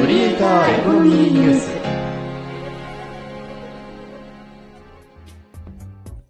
クリエイターエコノミーニュース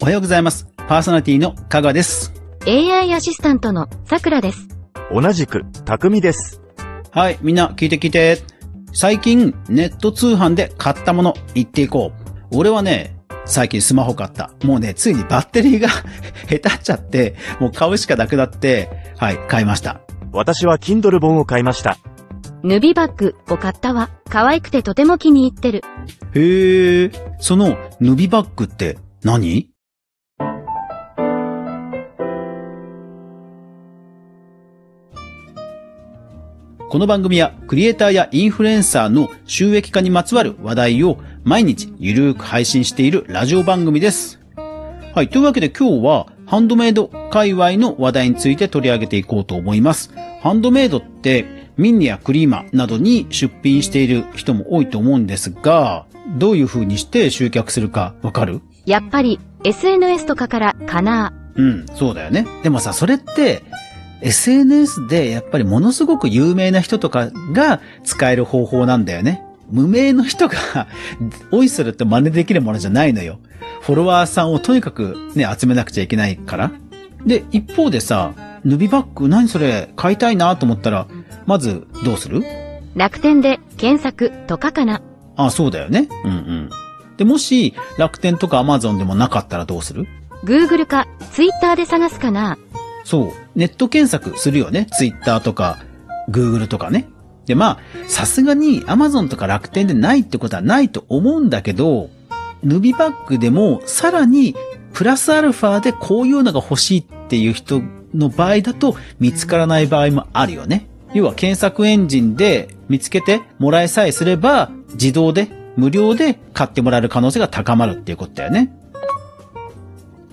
おはようございます。パーソナリティの香川です。AI アシスタントのさくらです。同じく、匠です。はい、みんな聞いて聞いて。最近、ネット通販で買ったもの言っていこう。俺はね、最近スマホ買った。もうね、ついにバッテリーが 下手っちゃって、もう買うしかなくなって、はい、買いました。私は Kindle 本を買いました。ヌビバッグを買ったわ。可愛くてとても気に入ってる。へえ、その、ヌビバッグって何？この番組はクリエイターやインフルエンサーの収益化にまつわる話題を毎日ゆるーく配信しているラジオ番組です。はい。というわけで今日はハンドメイド界隈の話題について取り上げていこうと思います。ハンドメイドってミンネやクリーマなどに出品している人も多いと思うんですが、どういう風にして集客するかわかる？やっぱり SNS とかからかな。うん、そうだよね。でもさ、それって、SNS でやっぱりものすごく有名な人とかが使える方法なんだよね。無名の人が、おいそれって真似できるものじゃないのよ。フォロワーさんをとにかくね、集めなくちゃいけないから。で、一方でさ、ヌビバッグ何それ買いたいなと思ったら、まずどうする？楽天で検索とかかな。あ、そうだよね。うんうん。で、もし楽天とか Amazon でもなかったらどうする？Google か Twitter で探すかな。そう。ネット検索するよね。ツイッターとか、グーグルとかね。で、まあ、さすがに Amazon とか楽天でないってことはないと思うんだけど、ヌビバッグでもさらにプラスアルファでこういうのが欲しいっていう人の場合だと見つからない場合もあるよね。要は検索エンジンで見つけてもらえさえすれば自動で無料で買ってもらえる可能性が高まるっていうことだよね。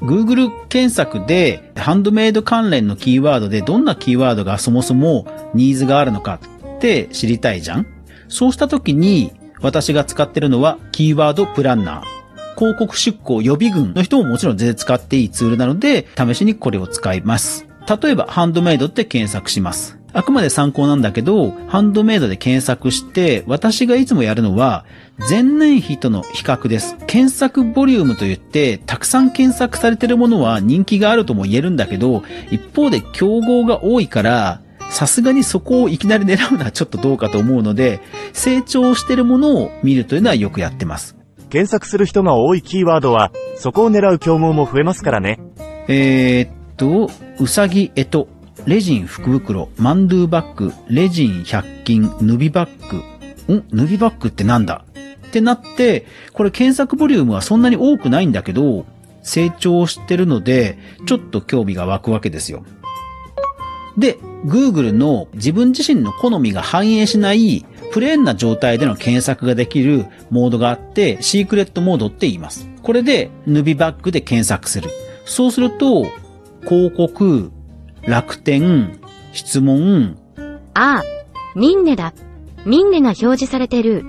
Google 検索でハンドメイド関連のキーワードでどんなキーワードがそもそもニーズがあるのかって知りたいじゃん？そうした時に私が使ってるのはキーワードプランナー。広告出稿予備軍の人ももちろん全然使っていいツールなので試しにこれを使います。例えばハンドメイドって検索します。あくまで参考なんだけど、ハンドメイドで検索して、私がいつもやるのは、前年比との比較です。検索ボリュームといって、たくさん検索されているものは人気があるとも言えるんだけど、一方で競合が多いから、さすがにそこをいきなり狙うのはちょっとどうかと思うので、成長しているものを見るというのはよくやってます。検索する人が多いキーワードは、そこを狙う競合も増えますからね。えー、っと、うさぎえと、レジン福袋、マンドゥバッグ、レジン100均、ヌビバッグ。ん？ヌビバッグってなんだ？ってなって、これ検索ボリュームはそんなに多くないんだけど、成長してるので、ちょっと興味が湧くわけですよ。で、Google の自分自身の好みが反映しないプレーンな状態での検索ができるモードがあって、シークレットモードって言います。これで、ヌビバッグで検索する。そうすると、広告、楽天、質問、ああ、ミンネだ。ミンネが表示されてる。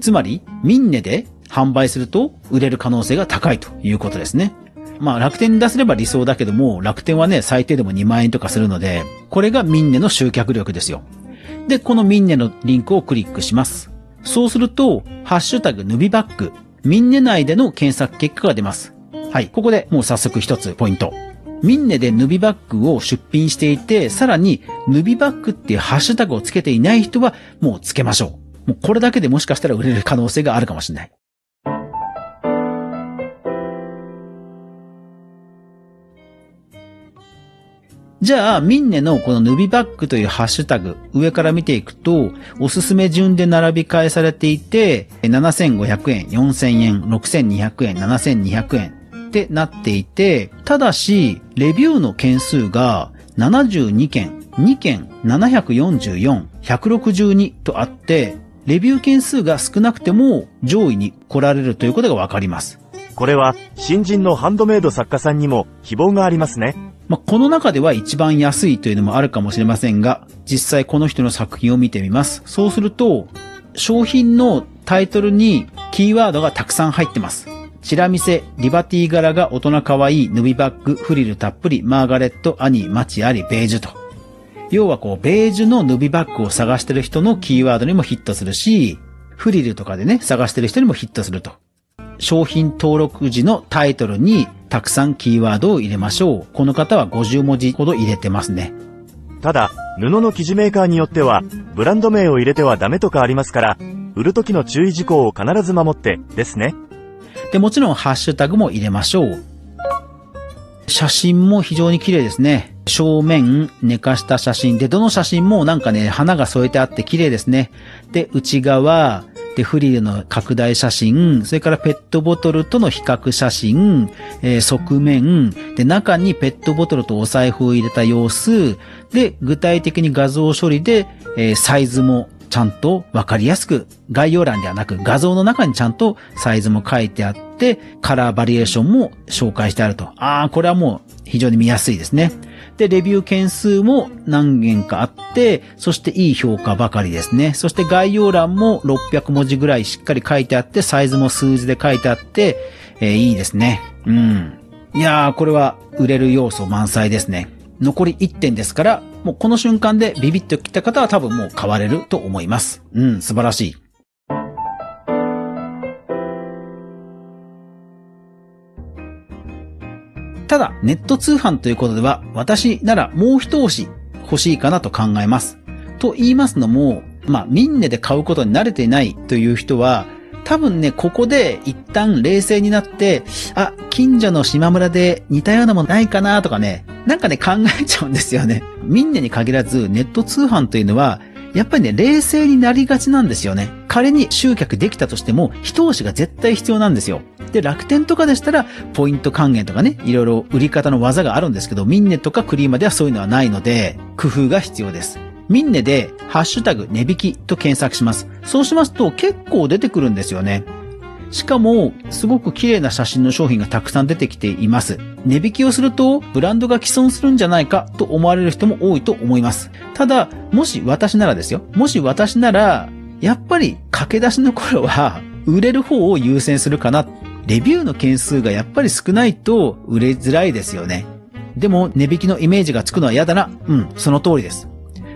つまり、ミンネで販売すると売れる可能性が高いということですね。まあ楽天に出せれば理想だけども、楽天はね、最低でも2万円とかするので、これがミンネの集客力ですよ。で、このミンネのリンクをクリックします。そうすると、ハッシュタグヌビバック、ミンネ内での検索結果が出ます。はい、ここでもう早速一つポイント。ミンネでヌビバッグを出品していて、さらにヌビバッグっていうハッシュタグをつけていない人はもうつけましょう。もうこれだけでもしかしたら売れる可能性があるかもしれない。じゃあ、ミンネのこのヌビバッグというハッシュタグ、上から見ていくと、おすすめ順で並び替えされていて、7500円、4000円、6200円、7200円ってなっていて、ただし、レビューの件数が72件、2件、744、162とあって、レビュー件数が少なくても上位に来られるということがわかります。これは、新人のハンドメイド作家さんにも希望がありますね。まあ、この中では一番安いというのもあるかもしれませんが、実際この人の作品を見てみます。そうすると、商品のタイトルにキーワードがたくさん入ってます。チラ見せ、リバティ柄が大人可愛い、ヌビバッグ、フリルたっぷり、マーガレット、アニー、マチあり、ベージュと。要はこう、ベージュのヌビバッグを探してる人のキーワードにもヒットするし、フリルとかでね、探してる人にもヒットすると。商品登録時のタイトルにたくさんキーワードを入れましょう。この方は50文字ほど入れてますね。ただ、布の生地メーカーによっては、ブランド名を入れてはダメとかありますから、売る時の注意事項を必ず守って、ですね。で、もちろんハッシュタグも入れましょう。写真も非常に綺麗ですね。正面寝かした写真で、どの写真もなんかね、花が添えてあって綺麗ですね。で、内側、で、フリルの拡大写真、それからペットボトルとの比較写真、えー、側面、で、中にペットボトルとお財布を入れた様子、で、具体的に画像処理で、えー、サイズもちゃんとわかりやすく、概要欄ではなく画像の中にちゃんとサイズも書いてあって、カラーバリエーションも紹介してあると。ああ、これはもう非常に見やすいですね。で、レビュー件数も何件かあって、そしていい評価ばかりですね。そして概要欄も600文字ぐらいしっかり書いてあって、サイズも数字で書いてあって、えー、いいですね。うん。いやー、これは売れる要素満載ですね。残り1点ですから、もうこの瞬間でビビッときた方は多分もう買われると思います。うん、素晴らしい。ただ、ネット通販ということでは、私ならもう一押し欲しいかなと考えます。と言いますのも、まあ、ミンネで買うことに慣れていないという人は、多分ね、ここで一旦冷静になって、あ、近所の島村で似たようなものないかなとかね、なんかね、考えちゃうんですよね。みんなに限らず、ネット通販というのは、やっぱりね、冷静になりがちなんですよね。仮に集客できたとしても、一押しが絶対必要なんですよ。で、楽天とかでしたら、ポイント還元とかね、いろいろ売り方の技があるんですけど、ミンネとかクリーマではそういうのはないので、工夫が必要です。ミンネで、ハッシュタグ、値引きと検索します。そうしますと、結構出てくるんですよね。しかも、すごく綺麗な写真の商品がたくさん出てきています。値引きをすると、ブランドが既存するんじゃないかと思われる人も多いと思います。ただ、もし私ならですよ。もし私なら、やっぱり駆け出しの頃は、売れる方を優先するかな。レビューの件数がやっぱり少ないと売れづらいですよね。でも、値引きのイメージがつくのは嫌だな。うん、その通りです。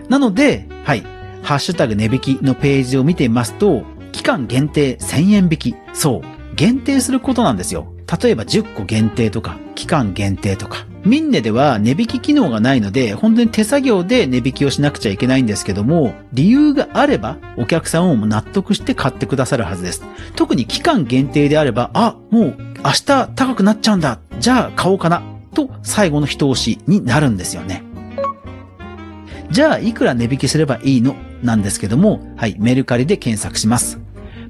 なので、はい、ハッシュタグ値引きのページを見てみますと、期間限定1000円引き。そう。限定することなんですよ。例えば10個限定とか、期間限定とか。ミンネでは値引き機能がないので、本当に手作業で値引きをしなくちゃいけないんですけども、理由があれば、お客さんを納得して買ってくださるはずです。特に期間限定であれば、あ、もう明日高くなっちゃうんだ。じゃあ買おうかな。と、最後の一押しになるんですよね。じゃあ、いくら値引きすればいいの？なんですけども、はい、メルカリで検索します。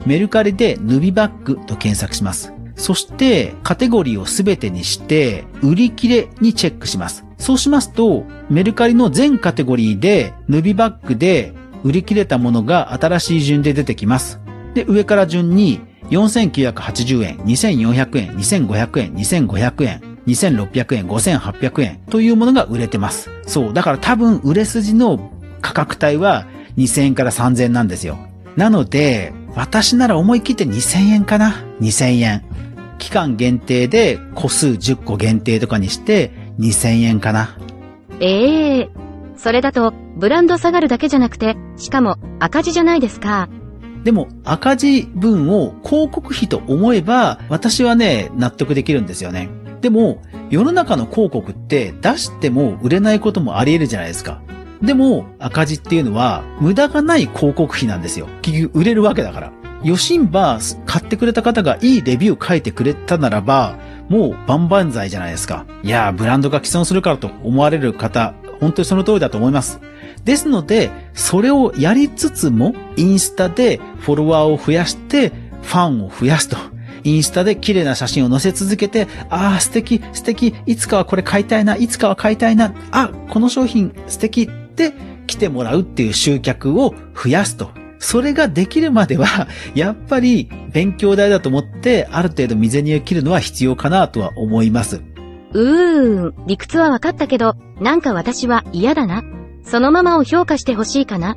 メルカリでヌビバッグと検索します。そして、カテゴリーをすべてにして、売り切れにチェックします。そうしますと、メルカリの全カテゴリーで、ヌビバッグで売り切れたものが新しい順で出てきます。で、上から順に、4980円、2400円、2500円、2500円、2600円、5800円というものが売れてます。そう。だから多分売れ筋の価格帯は2000円から3000円なんですよ。なので、私なら思い切って2000円かな ?2000 円。期間限定で個数10個限定とかにして2000円かな。ええー、それだとブランド下がるだけじゃなくて、しかも赤字じゃないですか。でも赤字分を広告費と思えば私はね、納得できるんですよね。でも、世の中の広告って出しても売れないこともあり得るじゃないですか。でも、赤字っていうのは、無駄がない広告費なんですよ。結局、売れるわけだから。余震バー買ってくれた方がいいレビュー書いてくれたならば、もう万々歳じゃないですか。いやー、ブランドが既存するからと思われる方、本当にその通りだと思います。ですので、それをやりつつも、インスタでフォロワーを増やして、ファンを増やすと。インスタで綺麗な写真を載せ続けて、ああ、素敵、素敵、いつかはこれ買いたいな、いつかは買いたいな、あ、この商品素敵って来てもらうっていう集客を増やすと。それができるまでは、やっぱり勉強代だと思って、ある程度未銭を切るのは必要かなとは思います。うーん、理屈は分かったけど、なんか私は嫌だな。そのままを評価してほしいかな。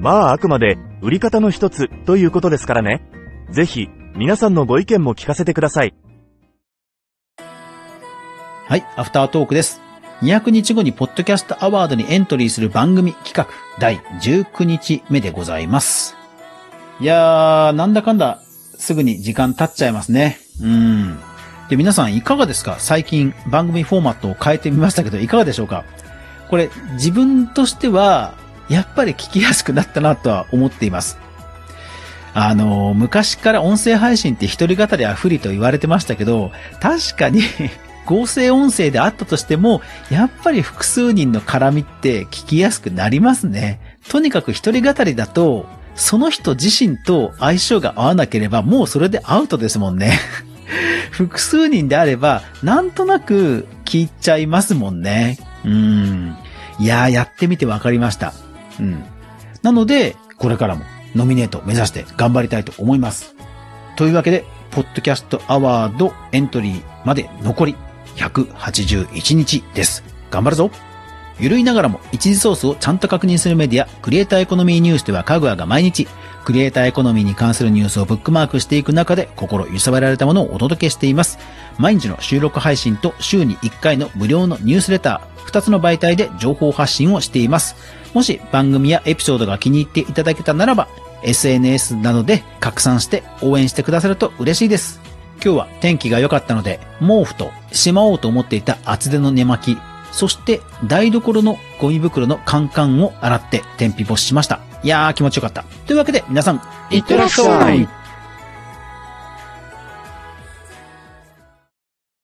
まああくまで、売り方の一つということですからね。ぜひ、皆さんのご意見も聞かせてください。はい、アフタートークです。200日後にポッドキャストアワードにエントリーする番組企画第19日目でございます。いやー、なんだかんだすぐに時間経っちゃいますね。うん。で、皆さんいかがですか？最近番組フォーマットを変えてみましたけど、いかがでしょうか？これ、自分としては、やっぱり聞きやすくなったなとは思っています。あの、昔から音声配信って一人語りは不利と言われてましたけど、確かに合成音声であったとしても、やっぱり複数人の絡みって聞きやすくなりますね。とにかく一人語りだと、その人自身と相性が合わなければもうそれでアウトですもんね。複数人であれば、なんとなく聞いちゃいますもんね。うん。いやー、やってみてわかりました。うん。なので、これからもノミネート目指して頑張りたいと思います。というわけで、ポッドキャストアワードエントリーまで残り181日です。頑張るぞゆるいながらも一時ソースをちゃんと確認するメディア、クリエイターエコノミーニュースではかぐわが毎日、クリエイターエコノミーに関するニュースをブックマークしていく中で心揺さぶられたものをお届けしています。毎日の収録配信と週に1回の無料のニュースレター、2つの媒体で情報発信をしています。もし番組やエピソードが気に入っていただけたならば、SNS などで拡散して応援してくださると嬉しいです。今日は天気が良かったので、毛布としまおうと思っていた厚手の寝巻き、そして台所のゴミ袋のカンカンを洗って天日干ししました。いやー気持ちよかった。というわけで皆さん、いってらっしゃい